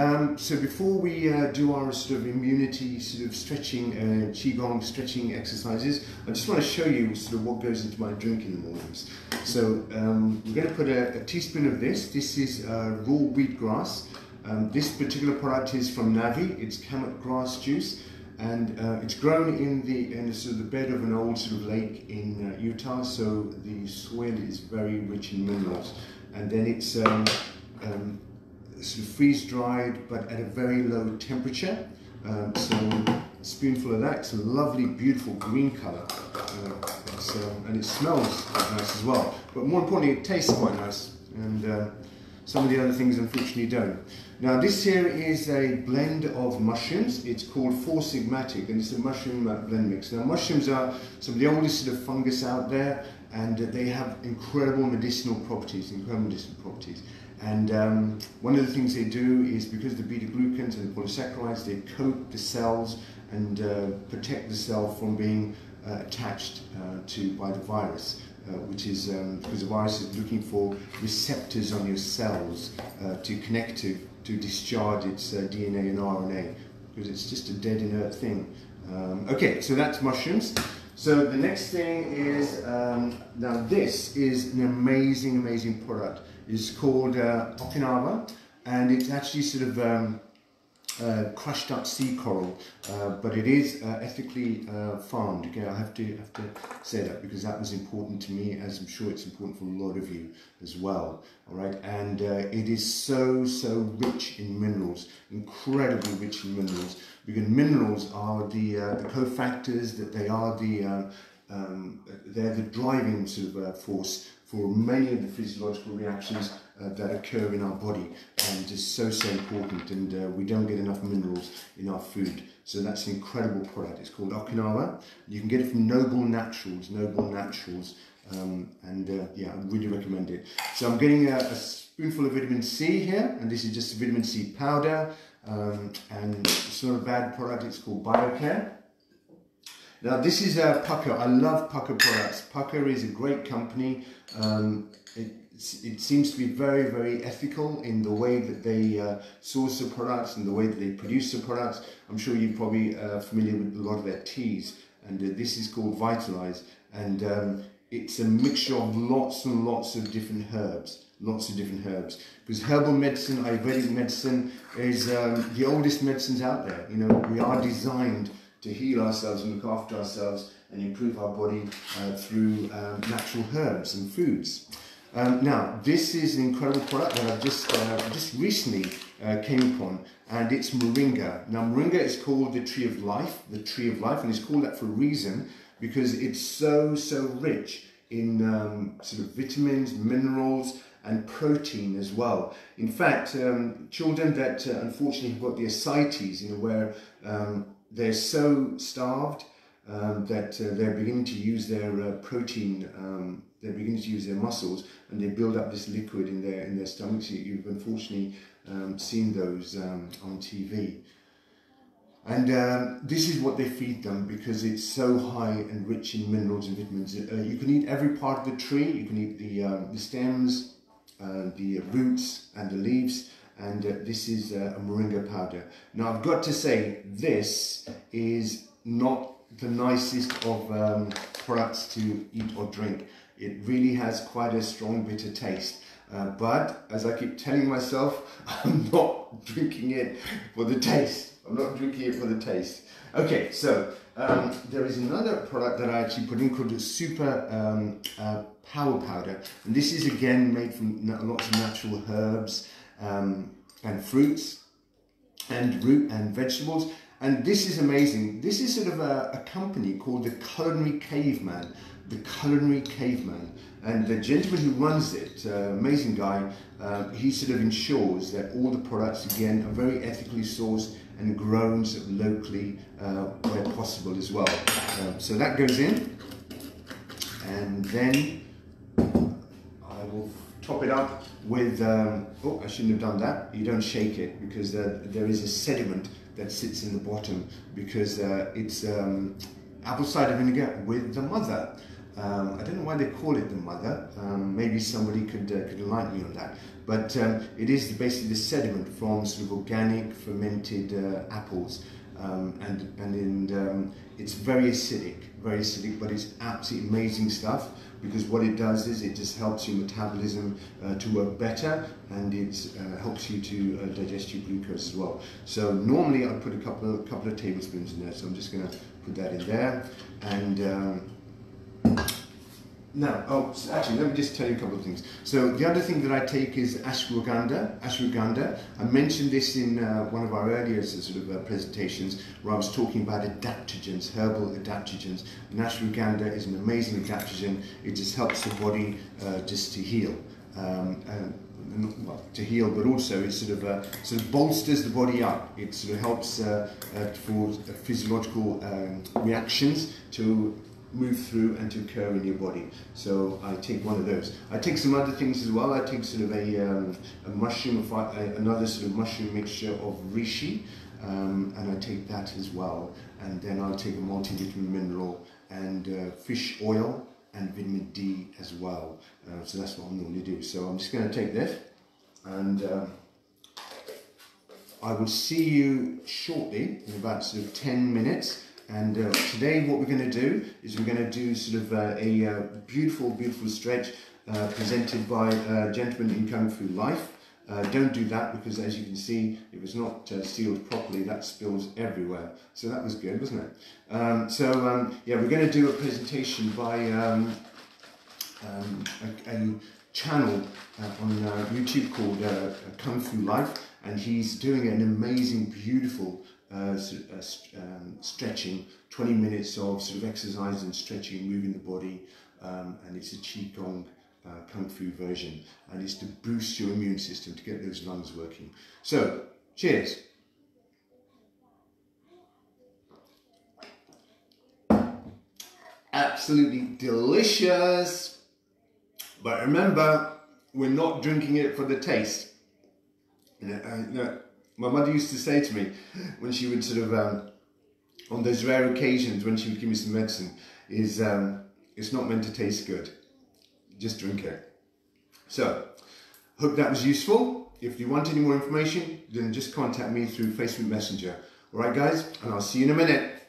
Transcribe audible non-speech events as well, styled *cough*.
Um, so before we uh, do our sort of immunity sort of stretching, uh, qigong stretching exercises, I just want to show you sort of what goes into my drink in the mornings. So um, we're going to put a, a, teaspoon of this. This is uh, raw wheatgrass. Um, this particular product is from Navi. It's Kamut grass juice, and uh, it's grown in the in sort of the bed of an old sort of lake in uh, Utah. So the soil is very rich in minerals, and then it's um, um, sort of freeze dried but at a very low temperature. Um, so a spoonful of that, it's a lovely beautiful green colour uh, uh, and it smells quite nice as well. But more importantly it tastes quite nice and uh, some of the other things unfortunately don't. Now this here is a blend of mushrooms. It's called Four Sigmatic and it's a mushroom uh, blend mix. Now mushrooms are some of the oldest sort of fungus out there and they have incredible medicinal properties, incredible medicinal properties. And um, one of the things they do is because the beta glucans and the polysaccharides, they coat the cells and uh, protect the cell from being uh, attached uh, to by the virus. Uh, which is um, because the virus is looking for receptors on your cells uh, to connect to to discharge its uh, DNA and RNA because it's just a dead inert thing. Um, okay, so that's mushrooms. So the next thing is, um, now this is an amazing, amazing product. It's called uh, Okinawa and it's actually sort of um, uh, crushed up sea coral, uh, but it is uh, ethically uh, farmed. Okay, I have to have to say that because that was important to me, as I'm sure it's important for a lot of you as well. All right, and uh, it is so so rich in minerals, incredibly rich in minerals. Because minerals are the uh, the cofactors that they are the um, they're the driving sort of force for many of the physiological reactions uh, that occur in our body and is so so important and uh, we don't get enough minerals in our food. So that's an incredible product. It's called Okinawa. You can get it from Noble Naturals Noble Naturals um, and uh, yeah I really recommend it. So I'm getting a, a, spoonful of vitamin C here and this is just vitamin C powder um, and it's not a bad product. It's called BioCare now this is uh, Pukka. I love Pukka products. Pukka is a great company. Um, it, it seems to be very, very ethical in the way that they uh, source the products and the way that they produce the products. I'm sure you're probably uh, familiar with a lot of their teas and uh, this is called Vitalize and um, it's a mixture of lots and lots of different herbs lots of different herbs because herbal medicine ayurvedic medicine is um, the oldest medicines out there you know we are designed to heal ourselves and look after ourselves and improve our body uh, through um, natural herbs and foods. Um, now, this is an incredible product that I've just, uh, just recently uh, came upon, and it's moringa. Now, moringa is called the tree of life, the tree of life, and it's called that for a reason because it's so, so rich in um, sort of vitamins, minerals, and protein as well. In fact, um, children that uh, unfortunately have got the ascites, you know, where um, they're so starved um, that uh, they're beginning to use their uh, protein, um, they're beginning to use their muscles, and they build up this liquid in their in their stomachs. You've unfortunately um, seen those um, on TV. And um, this is what they feed them because it's so high and rich in minerals and vitamins. Uh, you can eat every part of the tree. You can eat the, um, the stems, uh, the roots and the leaves and uh, this is uh, a moringa powder. Now I've got to say this is not the nicest of um, products to eat or drink. It really has quite a strong bitter taste. Uh, but as I keep telling myself, *laughs* I'm not drinking it for the taste. I'm not drinking it for the taste. Okay, so um, there is another product that I actually put in called Super um, uh, Power Powder. And this is again made from lots of natural herbs um, and fruits and root and vegetables. And this is amazing. This is sort of a, a company called the Culinary Caveman. The Culinary Caveman. And the gentleman who runs it, uh, amazing guy, uh, he sort of ensures that all the products, again, are very ethically sourced and grown sort of locally uh, where possible as well. Um, so that goes in. And then I will top it up with, um, oh, I shouldn't have done that. You don't shake it because uh, there is a sediment that sits in the bottom because uh, it's um, apple cider vinegar with the mother. Um, I don't know why they call it the mother. Um, maybe somebody could uh, could enlighten me on that. But um, it is basically the sediment from sort of organic fermented uh, apples, um, and and in, um, it's very acidic, very acidic, but it's absolutely amazing stuff because what it does is it just helps your metabolism uh, to work better and it uh, helps you to uh, digest your glucose as well. So normally I put a couple of couple of tablespoons in there, so I'm just going to put that in there and. Um, now, oh, actually, let me just tell you a couple of things. So the other thing that I take is ashwagandha. Ashwagandha. I mentioned this in uh, one of our earlier sort of uh, presentations where I was talking about adaptogens, herbal adaptogens. And ashwagandha is an amazing adaptogen. It just helps the body uh, just to heal. Um, well, to heal, but also it sort of uh, sort of bolsters the body up. It sort of helps uh, uh, for physiological um, reactions to move through and to occur in your body. So I take one of those. I take some other things as well. I take sort of a, um, a mushroom, another sort of mushroom mixture of reishi, um, and I take that as well. And then I'll take a multivitamin mineral and uh, fish oil and vitamin D as well. Uh, so that's what I normally do. So I'm just going to take this and um, I will see you shortly in about sort of 10 minutes and uh, today what we're going to do is we're going to do sort of uh, a uh, beautiful, beautiful stretch uh, presented by a gentleman in Kung Fu Life. Uh, don't do that because as you can see, it was not uh, sealed properly, that spills everywhere. So that was good, wasn't it? Um, so um, yeah, we're going to do a presentation by um, um a, a, channel on YouTube called Kung Fu Life and he's doing an amazing, beautiful uh, uh um, stretching, 20 minutes of sort of exercise and stretching, moving the body, um, and it's a Qigong uh, Kung Fu version, and it's to boost your immune system, to get those lungs working. So, cheers. Absolutely delicious. But remember, we're not drinking it for the taste. Know, uh, my mother used to say to me when she would sort of, um, on those rare occasions when she would give me some medicine, is um, it's not meant to taste good. Just drink it. So, hope that was useful. If you want any more information, then just contact me through Facebook Messenger. All right, guys, and I'll see you in a minute.